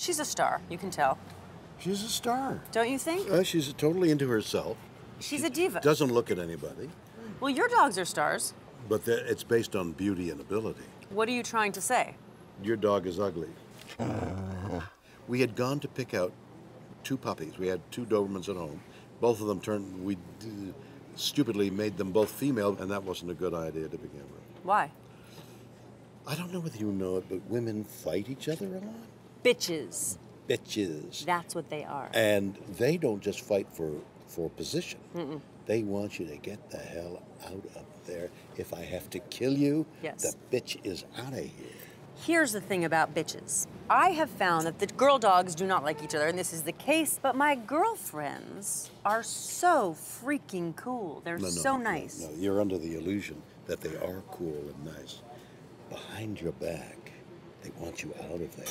She's a star, you can tell. She's a star. Don't you think? Uh, she's totally into herself. She's a diva. Doesn't look at anybody, Well, your dogs are stars. but it's based on beauty and ability. What are you trying to say? Your dog is ugly. We had gone to pick out two puppies. We had two Dobermans at home. Both of them turned, we d- stupidly made them both female, and that wasn't a good idea to begin with. Why? I don't know whether you know it, but women fight each other a lot. Bitches. Bitches. That's what they are. And they don't just fight for, for position. They want you to get the hell out of there. If I have to kill you, Yes. the bitch is out of here. Here's the thing about bitches. I have found that the girl dogs do not like each other, and this is the case, but my girlfriends are so freaking cool. They're No, no, so no, nice. No, you're under the illusion that they are cool and nice. Behind your back, they want you out of there.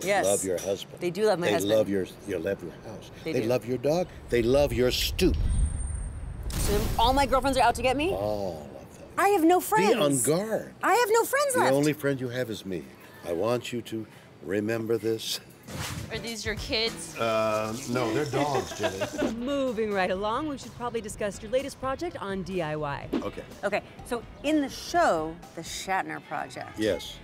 They Yes. love your husband. They do love my they husband. love your, you love your house. They they do. love your dog. They love your stoop. So all my girlfriends are out to get me? All of them. I have no friends. Be on guard. I have no friends The left. only friend you have is me. I want you to remember this. Are these your kids? Uh, no, they're dogs, Jenny. Moving right along, we should probably discuss your latest project on DIY. okay. Okay, so in the show, the Shatner Project, Yes.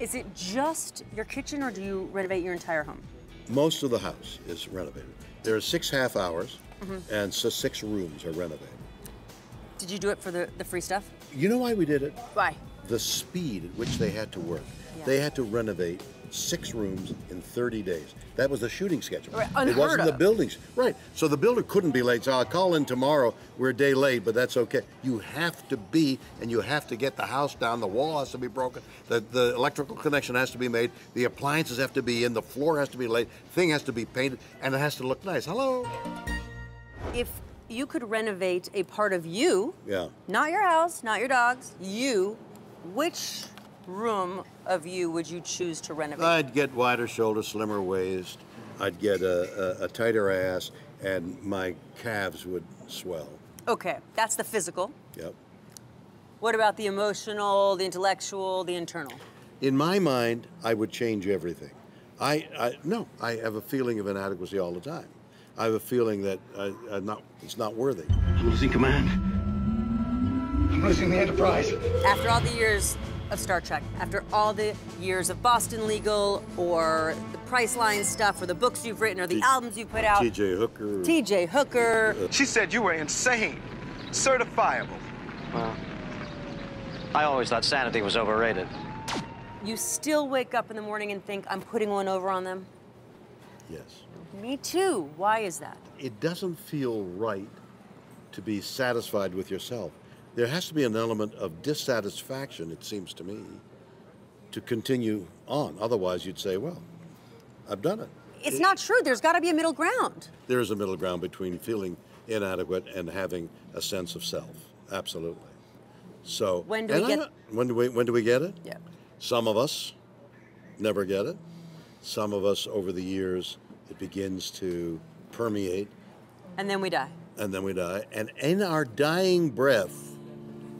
Is it just your kitchen or do you renovate your entire home? Most of the house is renovated. There are six half hours, Mm-hmm. and so six rooms are renovated. Did you do it for the, the free stuff? You know why we did it? Why? The speed at which they had to work. Yeah. They had to renovate six rooms in 30 days. That was the shooting schedule. Right, it wasn't the buildings. Right. So the builder couldn't be late. So I'll call in tomorrow. We're a day late, but that's okay. You have to be, and you have to get the house down. The wall has to be broken. The, the electrical connection has to be made. The appliances have to be in. The floor has to be laid. Thing has to be painted, and it has to look nice. Hello. If you could renovate a part of you, Yeah. not your house, not your dogs, you, which room of you would you choose to renovate? I'd get wider shoulders, slimmer waist. I'd get a, a, a tighter ass, and my calves would swell. okay, that's the physical. Yep. What about the emotional, the intellectual, the internal? In my mind, I would change everything. I, I no, I have a feeling of inadequacy all the time. I have a feeling that I, I'm not, it's not worthy. I'm losing command. I'm losing the Enterprise. After all the years of Star Trek, after all the years of Boston Legal or the Priceline stuff or the books you've written or the T- albums you've put out, T.J. Hooker. TJ Hooker, She said you were insane, certifiable. Well, I always thought sanity was overrated. you still wake up in the morning and think, I'm putting one over on them? Yes. Me too. Why is that? It doesn't feel right to be satisfied with yourself. There has to be an element of dissatisfaction, it seems to me, to continue on. Otherwise, you'd say, well, I've done it. It's not true. There's got to be a middle ground. There is a middle ground between feeling inadequate and having a sense of self. Absolutely. So When do we I- get- when do we when do we get it? Yeah. Some of us never get it. Some of us over the years it begins to permeate And then we die. and then we die. And in our dying breath,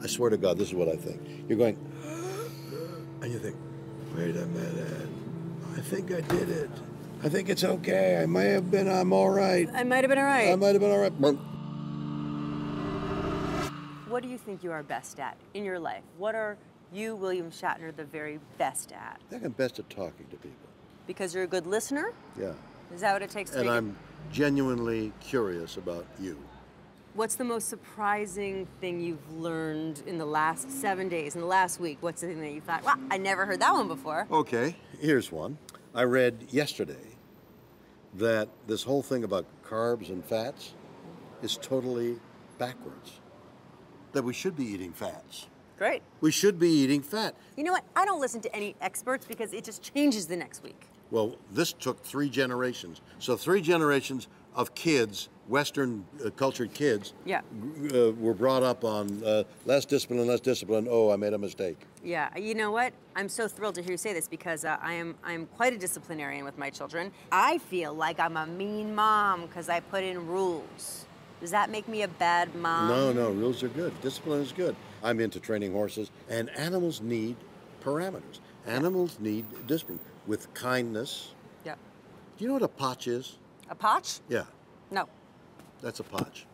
I swear to God, this is what I think. You're going and you think, wait a minute. I think I did it. I think it's okay. I may have been I'm all right. I might have been all right. I might have been all right. What do you think you are best at in your life? What are you, William Shatner, the very best at? I think I'm best at talking to people. Because you're a good listener? Yeah. Is that what it takes to And? I'm genuinely curious about you. What's the most surprising thing you've learned in the last seven days, in the last week? What's the thing that you thought, wow, I never heard that one before? Okay, here's one. I read yesterday that this whole thing about carbs and fats is totally backwards. That we should be eating fats. Great. We should be eating fat. You know what? I don't listen to any experts because it just changes the next week. Well, this took three generations. So, three generations of kids, Western uh, cultured kids, Yeah. uh, were brought up on uh, less discipline, less discipline. Oh, I made a mistake. Yeah, you know what? I'm so thrilled to hear you say this because uh, I am I'm quite a disciplinarian with my children. I feel like I'm a mean mom because I put in rules. Does that make me a bad mom? No, no, rules are good. Discipline is good. I'm into training horses, and animals need parameters. Animals need discipline with kindness, Yeah. Do you know what a potch is? A potch? Yeah, No. that's a potch.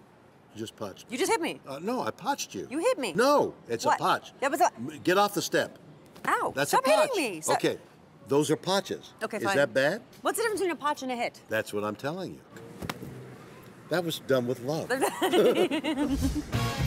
You just potched. You just hit me. Uh, no, I potched you. You hit me. No, it's What? a potch. That was a- Get off the step. Ow. That's Stop a potch. hitting me. Stop- Okay, those are potches. Okay, Is fine. that bad? What's the difference between a potch and a hit? That's what I'm telling you. That was done with love.